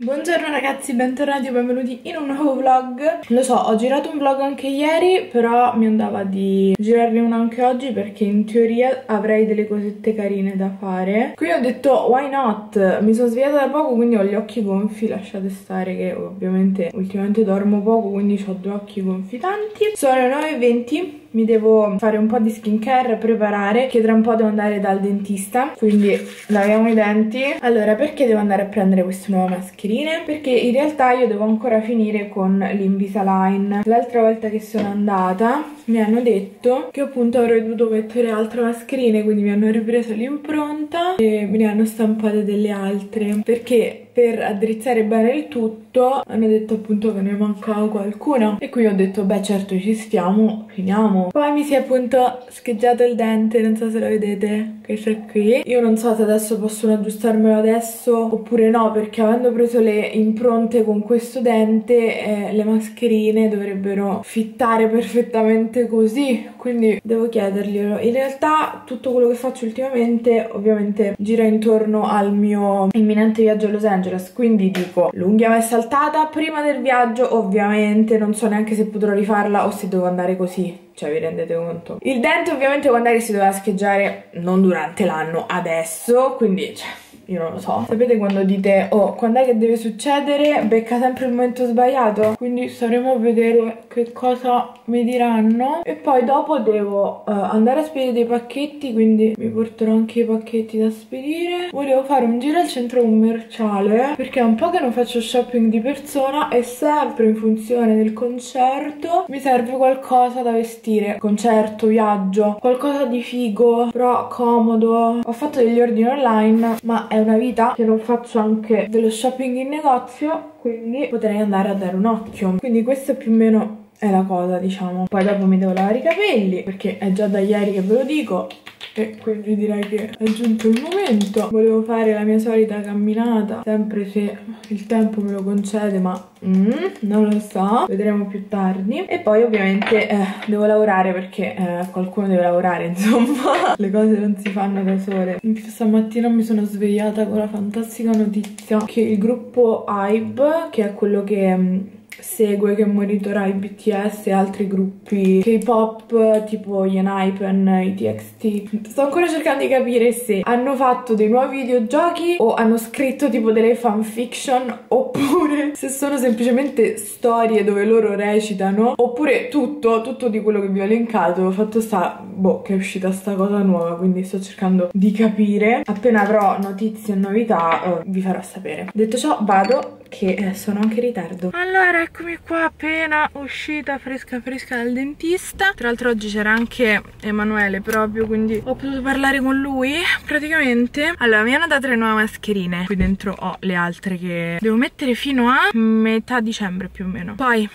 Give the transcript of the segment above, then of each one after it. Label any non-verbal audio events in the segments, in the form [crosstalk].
Buongiorno ragazzi, bentornati o benvenuti in un nuovo vlog. Lo so, ho girato un vlog anche ieri, però mi andava di girarne uno anche oggi perché in teoria avrei delle cosette carine da fare. Qui ho detto why not? Mi sono svegliata da poco quindi ho gli occhi gonfi, lasciate stare che ovviamente ultimamente dormo poco quindi ho due occhi gonfi tanti Sono le 9.20 mi devo fare un po' di skincare, preparare, che tra un po' devo andare dal dentista, quindi laviamo i denti. Allora, perché devo andare a prendere queste nuove mascherine? Perché in realtà io devo ancora finire con l'Invisalign. L'altra volta che sono andata mi hanno detto che appunto avrei dovuto mettere altre mascherine, quindi mi hanno ripreso l'impronta e me ne hanno stampate delle altre, perché per addrizzare bene il tutto hanno detto appunto che ne mancava qualcuna e quindi ho detto beh certo ci stiamo, finiamo. Poi mi si è appunto scheggiato il dente, non so se lo vedete, che c'è qui. Io non so se adesso possono aggiustarmelo adesso oppure no perché avendo preso le impronte con questo dente eh, le mascherine dovrebbero fittare perfettamente così quindi devo chiederglielo. In realtà tutto quello che faccio ultimamente ovviamente gira intorno al mio imminente viaggio a Los Angeles Angeles quindi dico l'unghia mai saltata prima del viaggio ovviamente non so neanche se potrò rifarla o se devo andare così cioè vi rendete conto? Il dente ovviamente quando si doveva scheggiare non durante l'anno adesso quindi cioè io non lo so. Sapete quando dite, oh, quando è che deve succedere? Becca sempre il momento sbagliato. Quindi staremo a vedere che cosa mi diranno. E poi dopo devo uh, andare a spedire dei pacchetti, quindi mi porterò anche i pacchetti da spedire. Volevo fare un giro al centro commerciale, perché è un po' che non faccio shopping di persona e sempre in funzione del concerto mi serve qualcosa da vestire. Concerto, viaggio, qualcosa di figo, però comodo. Ho fatto degli ordini online, ma è una vita che non faccio anche dello shopping in negozio, quindi potrei andare a dare un occhio. Quindi questo è più o meno è la cosa, diciamo. Poi dopo mi devo lavare i capelli, perché è già da ieri che ve lo dico e quindi direi che è giunto il momento. Volevo fare la mia solita camminata sempre se il tempo me lo concede ma mm, non lo so. Vedremo più tardi. E poi ovviamente eh, devo lavorare perché eh, qualcuno deve lavorare [laughs] insomma. Le cose non si fanno da sole. Stamattina mi sono svegliata con la fantastica notizia che il gruppo Hype che è quello che mm, segue, che monitora i BTS e altri gruppi K-pop tipo Yenhypen, i TXT. Sto ancora cercando di capire se hanno fatto dei nuovi videogiochi o hanno scritto tipo delle fanfiction [laughs] oppure se sono semplicemente storie dove loro recitano oppure tutto, tutto di quello che vi ho elencato. Fatto sta, boh, che è uscita sta cosa nuova, quindi sto cercando di capire. Appena avrò notizie e novità eh, vi farò sapere. Detto ciò, vado che eh, sono anche in ritardo. Allora, eccomi qua appena uscita fresca fresca dal dentista. Tra l'altro oggi c'era anche Emanuele proprio quindi ho potuto parlare con lui praticamente. Allora mi hanno dato le nuove mascherine. Qui dentro ho le altre che devo mettere fino a metà dicembre più o meno. Poi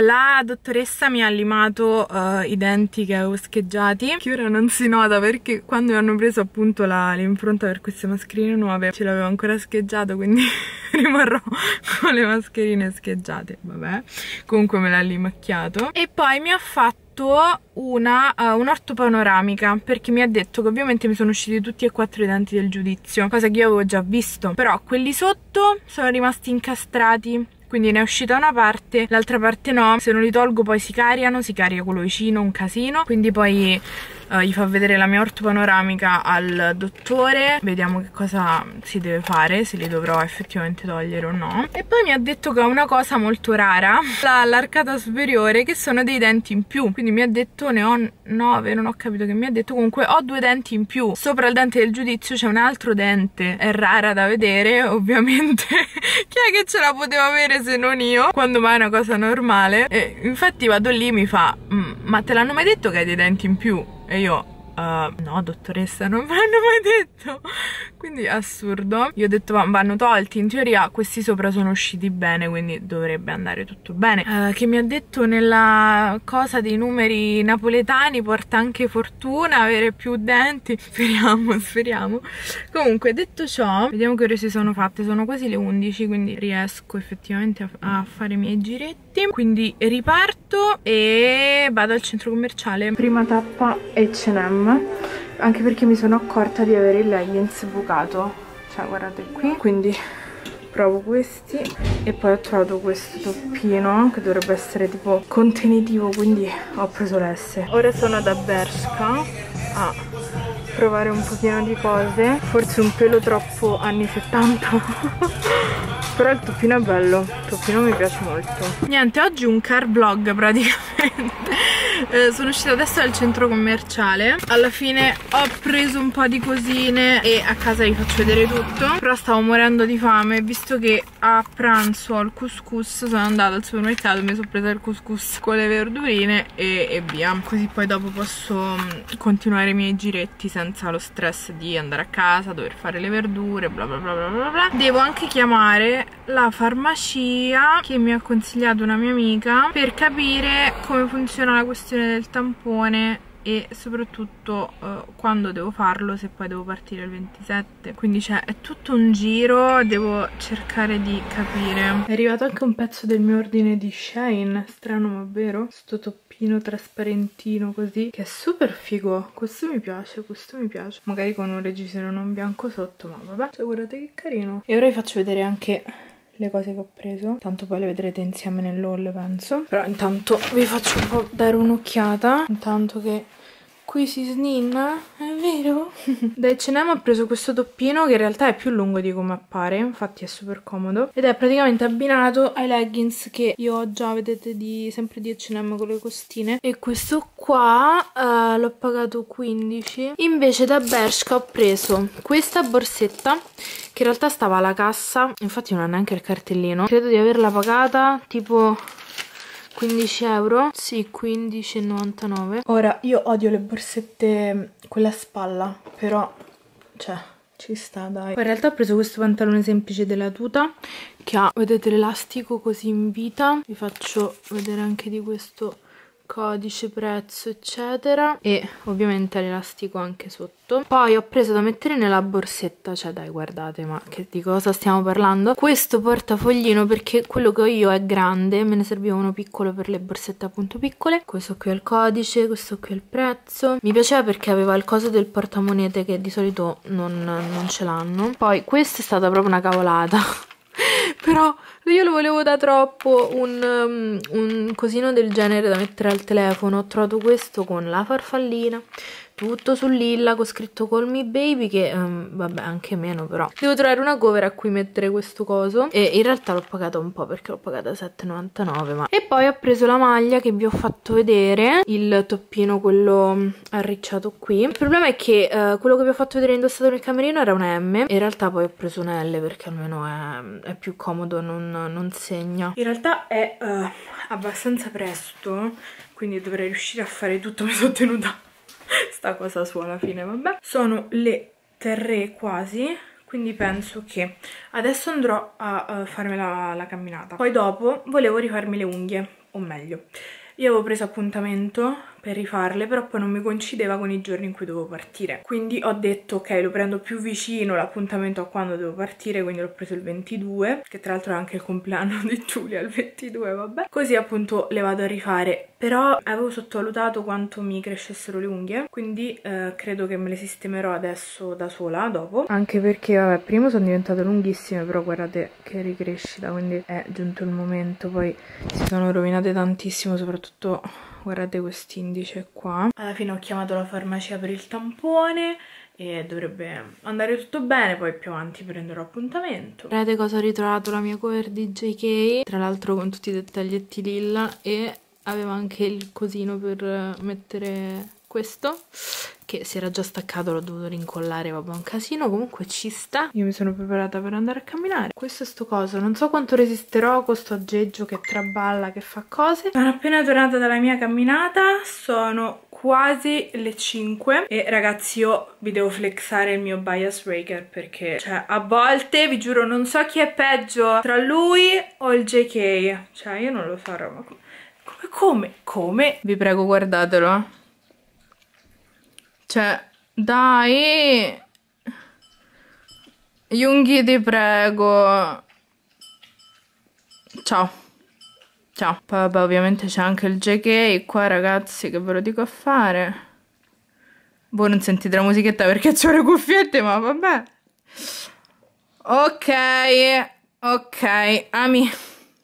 la dottoressa mi ha limato uh, i denti che avevo scheggiati che ora non si nota perché quando mi hanno preso appunto l'impronta per queste mascherine nuove ce l'avevo ancora scheggiato quindi [laughs] rimarrò con le mascherine scheggiate vabbè. Comunque me l'ha limacchiato. E poi mi ha fatto una uh, un'ortopanoramica perché mi ha detto che ovviamente mi sono usciti tutti e quattro i denti del giudizio cosa che io avevo già visto. Però quelli sotto sono rimasti incastrati quindi ne è uscita una parte, l'altra parte no, se non li tolgo poi si cariano, si carica quello vicino, un casino, quindi poi uh, gli fa vedere la mia ortopanoramica al dottore. Vediamo che cosa si deve fare se li dovrò effettivamente togliere o no. E poi mi ha detto che ho una cosa molto rara l'arcata superiore che sono dei denti in più. Quindi mi ha detto ne ho nove non ho capito che mi ha detto. Comunque ho due denti in più. Sopra il dente del giudizio c'è un altro dente. È rara da vedere [laughs] ovviamente. Chi è che ce la poteva avere se non io? Quando mai è una cosa normale. E infatti vado lì e mi fa mm, ma te l'hanno mai detto che hai dei denti in più? E io, Uh, no dottoressa non me l'hanno mai detto. Quindi assurdo. Io ho detto vanno tolti in teoria questi sopra sono usciti bene quindi dovrebbe andare tutto bene. Uh, che mi ha detto nella cosa dei numeri napoletani porta anche fortuna avere più denti. [laughs] Speriamo speriamo. Comunque detto ciò vediamo che ore si sono fatte. Sono quasi le 11 quindi riesco effettivamente a, a fare i miei giretti. Quindi riparto e vado al centro commerciale. Prima tappa H&M anche perché mi sono accorta di avere il leggings bucato. Cioè guardate qui. Quindi provo questi e poi ho trovato questo toppino che dovrebbe essere tipo contenitivo quindi ho preso l'S. Ora sono da Bershka a provare un pochino di cose. Forse un pelo troppo anni 70 [laughs] però il toppino è bello il toppino mi piace molto. Niente oggi un car vlog praticamente eh, sono uscita adesso dal centro commerciale. Alla fine ho preso un po' di cosine e a casa vi faccio vedere tutto. Però stavo morendo di fame visto che a pranzo al couscous sono andata al supermercato mi sono presa il couscous con le verdurine e, e via. Così poi dopo posso mm, continuare i miei giretti senza lo stress di andare a casa dover fare le verdure bla bla bla bla bla, bla. devo anche chiamare la farmacia che mi ha consigliato una mia amica per capire come funziona la questione questione del tampone e soprattutto uh, quando devo farlo se poi devo partire il 27 quindi cioè è tutto un giro devo cercare di capire. È arrivato anche un pezzo del mio ordine di Shane strano ma vero sto toppino trasparentino così che è super figo. Questo mi piace questo mi piace. Magari con un reggiseno non bianco sotto ma vabbè. Cioè guardate che carino. E ora vi faccio vedere anche le cose che ho preso. Tanto poi le vedrete insieme nell'haul penso. Però intanto vi faccio un po' dare un'occhiata. Intanto che qui si sninna, è vero? [laughs] da H&M ho preso questo toppino che in realtà è più lungo di come appare, infatti è super comodo. Ed è praticamente abbinato ai leggings che io ho già, vedete, di, sempre di H&M con le costine. E questo qua uh, l'ho pagato 15 invece da Bershka ho preso questa borsetta che in realtà stava alla cassa, infatti non ha neanche il cartellino. Credo di averla pagata tipo 15 euro. Sì 15,99 ora io odio le borsette quelle a spalla però cioè ci sta dai. In realtà ho preso questo pantalone semplice della tuta che ha vedete l'elastico così in vita. Vi faccio vedere anche di questo codice, prezzo eccetera. E ovviamente l'elastico anche sotto. Poi ho preso da mettere nella borsetta. Cioè dai guardate ma che, di cosa stiamo parlando? Questo portafoglino perché quello che ho io è grande me ne serviva uno piccolo per le borsette appunto piccole. Questo qui è il codice questo qui è il prezzo. Mi piaceva perché aveva il coso del portamonete che di solito non, non ce l'hanno. Poi questa è stata proprio una cavolata [laughs] [laughs] però io lo volevo da troppo un, um, un cosino del genere da mettere al telefono. Ho trovato questo con la farfallina tutto con scritto Call Me Baby che um, vabbè anche meno però. Devo trovare una cover a cui mettere questo coso. E in realtà l'ho pagata un po' perché l'ho pagata 7,99 ma e poi ho preso la maglia che vi ho fatto vedere il toppino quello mm, arricciato qui. Il problema è che uh, quello che vi ho fatto vedere indossato nel camerino era una M. In realtà poi ho preso una L perché almeno è, è più comodo non, non, segna. In realtà è uh, abbastanza presto quindi dovrei riuscire a fare tutto mi sono tenuta sta cosa su alla fine, vabbè. Sono le 3 quasi, quindi penso che adesso andrò a uh, farmi la, la camminata. Poi dopo volevo rifarmi le unghie, o meglio, io avevo preso appuntamento per rifarle però poi non mi coincideva con i giorni in cui dovevo partire. Quindi ho detto ok lo prendo più vicino l'appuntamento a quando devo partire quindi l'ho preso il 22 che tra l'altro è anche il compleanno di Giulia il 22 vabbè. Così appunto le vado a rifare. Però avevo sottovalutato quanto mi crescessero le unghie quindi eh, credo che me le sistemerò adesso da sola dopo. Anche perché vabbè prima sono diventate lunghissime però guardate che ricrescita quindi è giunto il momento. Poi si sono rovinate tantissimo soprattutto guardate quest'indice qua. Alla fine ho chiamato la farmacia per il tampone e dovrebbe andare tutto bene poi più avanti prenderò appuntamento. Vedete cosa ho ritrovato la mia cover di JK tra l'altro con tutti i dettaglietti lilla e aveva anche il cosino per mettere questo che si era già staccato l'ho dovuto rincollare vabbè un casino. Comunque ci sta. Io mi sono preparata per andare a camminare. Questo è sto coso. Non so quanto resisterò con sto aggeggio che traballa che fa cose. Sono appena tornata dalla mia camminata. Sono quasi le 5 e ragazzi io vi devo flexare il mio bias breaker perché cioè a volte vi giuro non so chi è peggio tra lui o il JK cioè io non lo farò ma come come come? Vi prego guardatelo cioè, dai. Yunghi, ti prego. Ciao. Ciao. Poi vabbè, ovviamente c'è anche il JK qua, ragazzi, che ve lo dico a fare. Voi non sentite la musichetta perché c'ho le cuffiette, ma vabbè. Ok. Ok, Ami,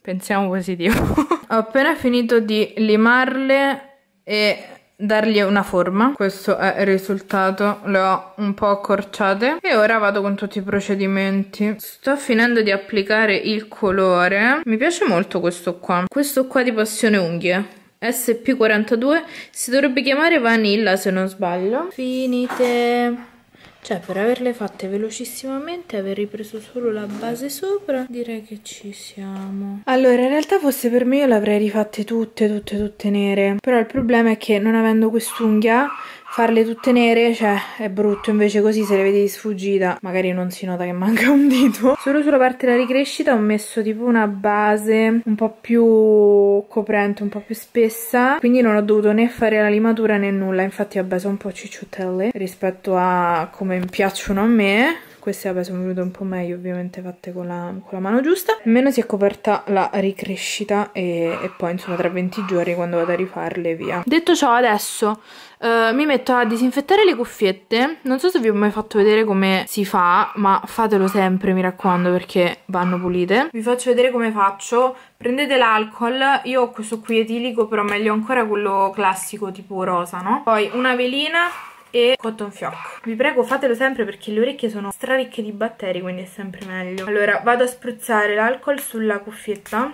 pensiamo positivo. [laughs] Ho appena finito di limarle e dargli una forma. Questo è il risultato, le ho un po' accorciate e ora vado con tutti i procedimenti. Sto finendo di applicare il colore. Mi piace molto questo qua. Questo qua di passione unghie. SP42 si dovrebbe chiamare vanilla se non sbaglio. Finite. Cioè, per averle fatte velocissimamente aver ripreso solo la base sopra, direi che ci siamo. Allora, in realtà fosse per me io le avrei rifatte tutte, tutte, tutte nere. Però il problema è che non avendo quest'unghia farle tutte nere, cioè, è brutto. Invece così se le vedi di sfuggita, magari non si nota che manca un dito. [laughs] Solo sulla parte della ricrescita ho messo tipo una base un po' più coprente, un po' più spessa. Quindi non ho dovuto né fare la limatura né nulla. Infatti vabbè sono un po' cicciottelle rispetto a come piacciono a me queste vabbè sono venute un po' meglio ovviamente fatte con la, con la mano giusta. Almeno si è coperta la ricrescita e, e, poi insomma tra 20 giorni quando vado a rifarle via. Detto ciò adesso Uh, mi metto a disinfettare le cuffiette. Non so se vi ho mai fatto vedere come si fa ma fatelo sempre mi raccomando perché vanno pulite. Vi faccio vedere come faccio. Prendete l'alcol. Io ho questo qui etilico però meglio ancora quello classico tipo rosa no? poi una velina e cotton fioc. Vi prego fatelo sempre perché le orecchie sono straricche di batteri quindi è sempre meglio. Allora vado a spruzzare l'alcol sulla cuffietta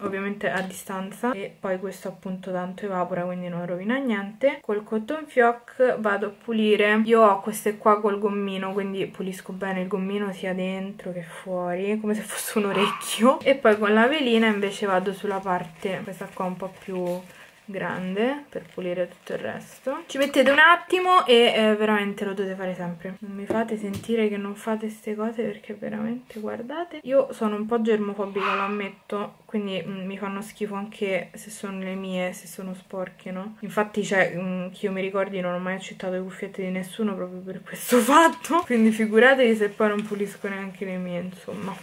ovviamente a distanza e poi questo appunto tanto evapora quindi non rovina niente. Col cotton fioc vado a pulire. Io ho queste qua col gommino quindi pulisco bene il gommino sia dentro che fuori come se fosse un orecchio. E poi con la velina invece vado sulla parte questa qua un po' più grande per pulire tutto il resto. Ci mettete un attimo e eh, veramente lo dovete fare sempre. Non mi fate sentire che non fate queste cose perché veramente guardate. Io sono un po' germofobica lo ammetto quindi mh, mm, mi fanno schifo anche se sono le mie se sono sporche no? Infatti cioè mh, mm, io mi ricordi non ho mai accettato le cuffiette di nessuno proprio per questo [laughs] fatto. Quindi figuratevi se poi non pulisco neanche le mie insomma.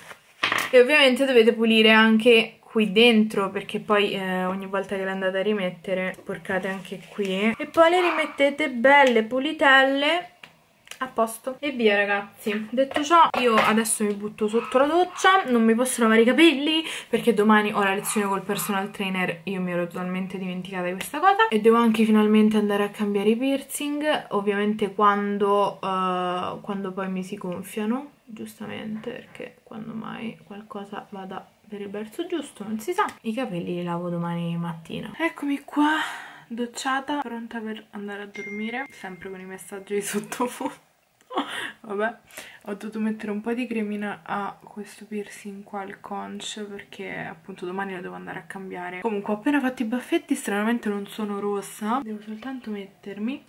E ovviamente dovete pulire anche qui dentro perché poi eh, ogni volta che le andate a rimettere porcate anche qui. E poi le rimettete belle pulitelle a posto. E via ragazzi. Detto ciò io adesso mi butto sotto la doccia non mi posso lavare i capelli perché domani ho la lezione col personal trainer io mi ero totalmente dimenticata di questa cosa. E devo anche finalmente andare a cambiare i piercing ovviamente quando, uh, quando poi mi si gonfiano giustamente perché quando mai qualcosa vada per il verso giusto non si sa. I capelli li lavo domani mattina. Eccomi qua docciata pronta per andare a dormire. Sempre con i messaggi di sottofondo. [laughs] Vabbè ho dovuto mettere un po' di cremina a questo piercing qua il conch perché appunto domani lo devo andare a cambiare. Comunque ho appena fatto i baffetti stranamente non sono rossa. Devo soltanto mettermi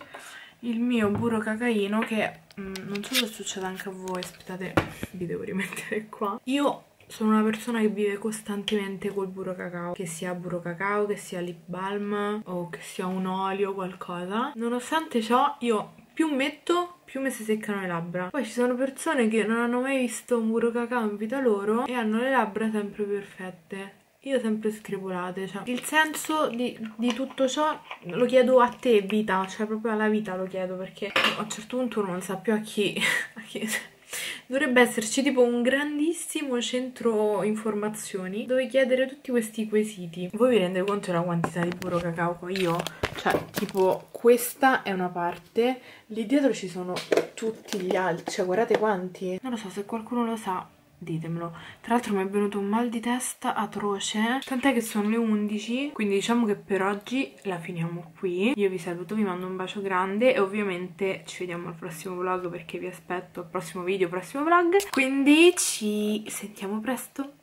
il mio burro cacaino che mm, non so se succede anche a voi aspettate vi devo rimettere qua. Io sono una persona che vive costantemente col burro cacao, che sia burro cacao, che sia lip balm o che sia un olio o qualcosa. Nonostante ciò, io più metto, più mi si seccano le labbra. Poi ci sono persone che non hanno mai visto un burro cacao in vita loro e hanno le labbra sempre perfette. Io sempre screpolate, cioè il senso di, di, tutto ciò lo chiedo a te vita, cioè proprio alla vita lo chiedo perché a un certo punto non sa più a chi, [laughs] a chi Dovrebbe esserci tipo un grandissimo centro informazioni dove chiedere tutti questi quesiti. Voi vi rendete conto della quantità di burro cacao che io? Cioè, tipo, questa è una parte, lì dietro ci sono tutti gli altri, cioè guardate quanti. Non lo so, se qualcuno lo sa, ditemelo. Tra l'altro mi è venuto un mal di testa atroce, tant'è che sono le 11, quindi diciamo che per oggi la finiamo qui. Io vi saluto, vi mando un bacio grande e ovviamente ci vediamo al prossimo vlog perché vi aspetto al prossimo video, prossimo vlog. Quindi ci sentiamo presto.